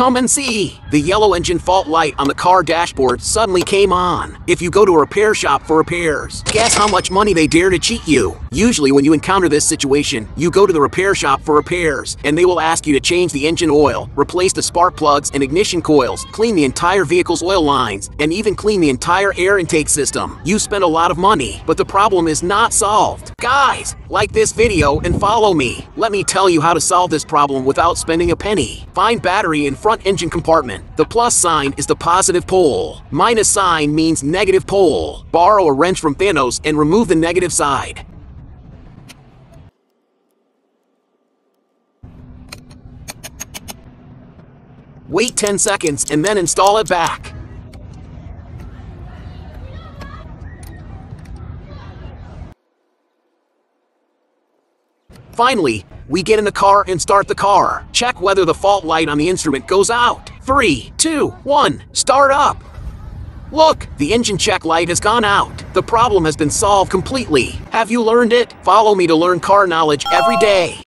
Come and see! The yellow engine fault light on the car dashboard suddenly came on. If you go to a repair shop for repairs, guess how much money they dare to cheat you? Usually when you encounter this situation, you go to the repair shop for repairs, and they will ask you to change the engine oil, replace the spark plugs and ignition coils, clean the entire vehicle's oil lines, and even clean the entire air intake system. You spend a lot of money, but the problem is not solved. Guys, like this video and follow me. Let me tell you how to solve this problem without spending a penny. Find battery in front engine compartment. The plus sign is the positive pole. Minus sign means negative pole. Borrow a wrench from Thanos and remove the negative side. Wait 10 seconds and then install it back. Finally, we get in the car and start the car. Check whether the fault light on the instrument goes out. Three, two, one, start up. Look, the engine check light has gone out. The problem has been solved completely. Have you learned it? Follow me to learn car knowledge every day.